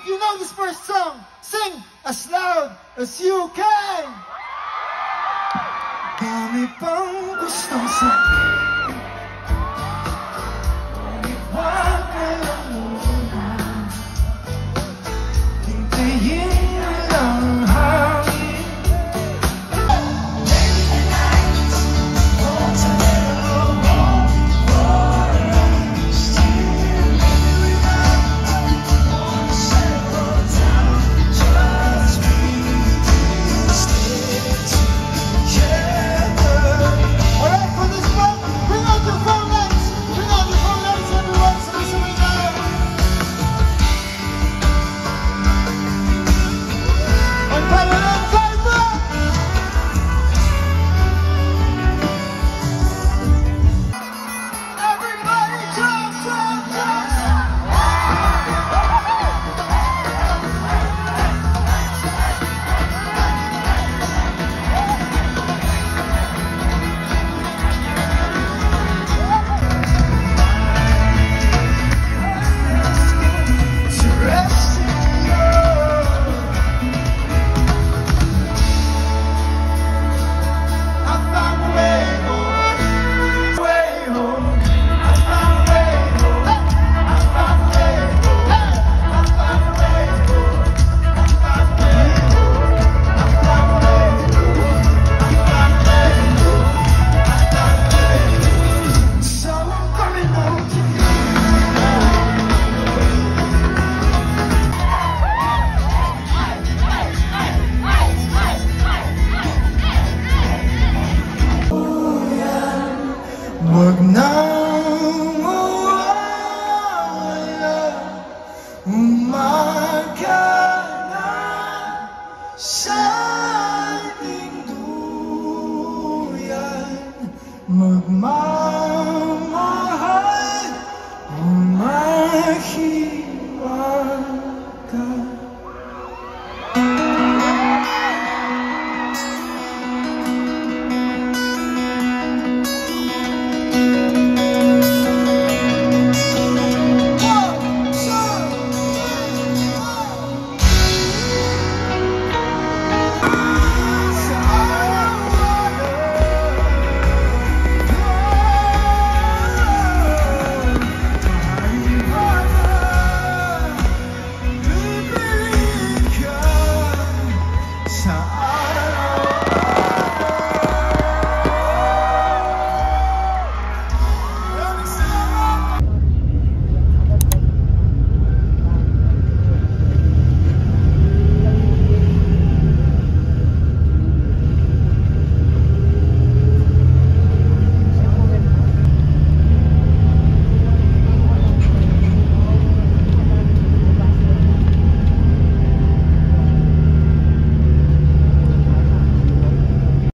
if you know this first song, sing as loud as you can. Dami pang gustong sabihin